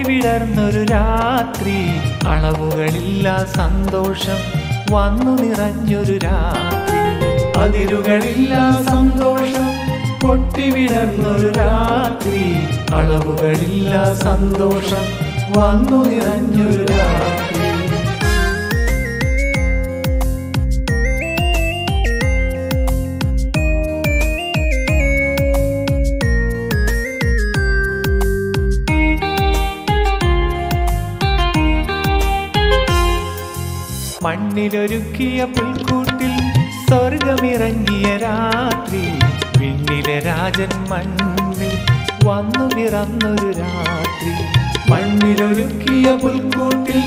പൊട്ടിവിടർന്നൊരു രാത്രി. അളവുകളില്ല സന്തോഷം വന്നു നിറഞ്ഞൊരു രാത്രി. അതിരുകളില്ല സന്തോഷം പൊട്ടിവിടർന്നൊരു രാത്രി. അളവുകളില്ല സന്തോഷം വന്നു നിറഞ്ഞൊരു രാത്രി. മണ്ണിലൊരുക്കിയ പുൽക്കൂട്ടിൽ സ്വർഗമിറങ്ങിയ രാത്രി പിന്നിലെ രാജൻ മണ്ണിൽ വന്നു പിറന്നൊരു രാത്രി. മണ്ണിലൊരുക്കിയ പുൽക്കൂട്ടിൽ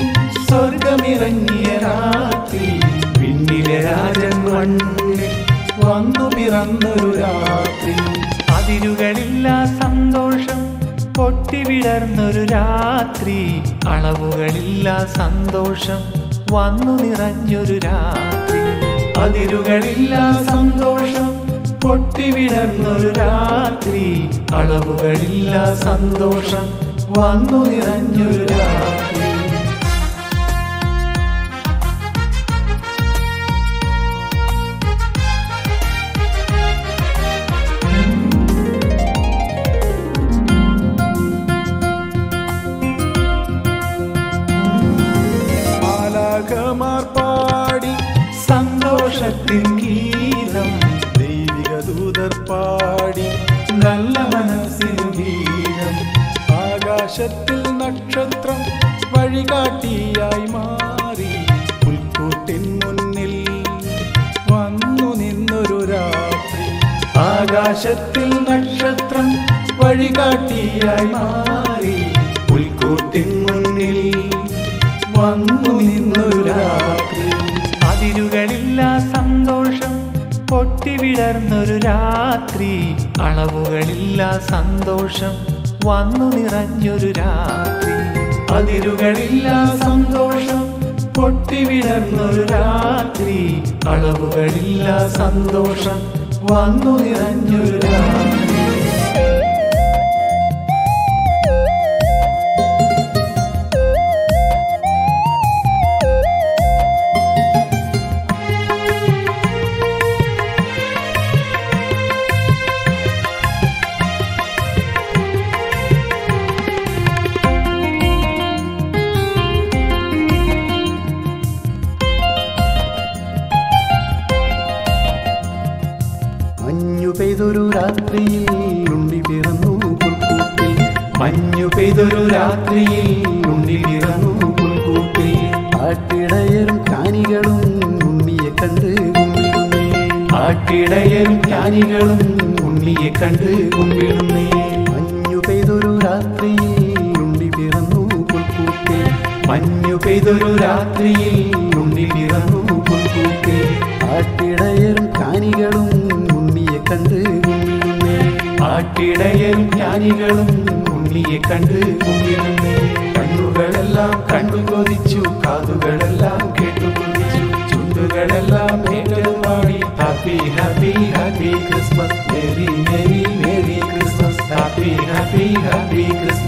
സ്വർഗമിറങ്ങിയ രാത്രി പിന്നിലെ രാജൻ മണ്ണിൽ വന്നു പിറന്നൊരു രാത്രി. അതിരുകളില്ല സന്തോഷം പൊട്ടിവിടർന്നൊരു രാത്രി. അളവുകളില്ല സന്തോഷം വന്നു നിറഞ്ഞൊരു രാത്രി. അതിരുകളില്ല സന്തോഷം പൊട്ടിവിടർന്നൊരു രാത്രി. അളവുകളില്ല സന്തോഷം വന്നു നിറഞ്ഞൊരു രാത്രി. സന്തോഷത്തിൽ സന്തോഷത്തിൻ ഗീതം ദൈവിക ദൂതർ പാടി നല്ല മനസ്സിൻ ഗീതം ആകാശത്തിൽ നക്ഷത്രം വഴികാട്ടിയായി മാറി. പുൽക്കൂട്ടിൻ മുന്നിൽ വന്നു നിന്നൊരു രാത്രി. ആകാശത്തിൽ നക്ഷത്രം വഴികാട്ടിയായി മാറി. പുൽക്കൂട്ടിൻ മുന്നിൽ വന്നു പൊട്ടിവിടർന്നൊരു രാത്രി അളവുകളില്ല സന്തോഷം വന്നു നിറഞ്ഞൊരു രാത്രി. അതിരുകളില്ല സന്തോഷം പൊട്ടി വിടർന്നൊരു രാത്രി. അളവുകളില്ല സന്തോഷം വന്നു നിറഞ്ഞൊരു രാത്രി. പെയ്തൊരു രാത്രിയിൽ ഉണ്ണി പിറന്നു പുൽക്കൂട്ടിൽ. മഞ്ഞു പെയ്തൊരു രാത്രിയിൽ ഉണ്ണി പിറന്നു പുൽക്കൂട്ടിൽ. ആട്ടിടയരും കാനികളും ഉണ്ണിയെ കണ്ട് കുമ്പിടുന്നേ. ആട്ടിടയരും കാനികളും ഉണ്ണിയെ കണ്ട് കുമ്പിടുന്നേ. മഞ്ഞു പെയ്തൊരു രാത്രിയിൽ ഉണ്ണി പിറന്നു പുൽക്കൂട്ടിൽ. മഞ്ഞു പെയ്തൊരു രാത്രിയിൽ ഉണ്ണി പിറന്നു പുൽക്കൂട്ടിൽ. ആട്ടിടയരും കാനികളും ആട്ടിടയരും ജ്ഞാനികളും ഉണ്ണിയെ കണ്ട് കുമ്പിടുന്നേ കണ്ണുകളെല്ലാം കണ്ടു കൊതിച്ചു കാതുകളെല്ലാം കേട്ടു കൊതിച്ചു ചുണ്ടുകളെല്ലാം ഏറ്റവും പാടി happy happy happy Christmas merry merry merry Christmas happy happy happy Christmas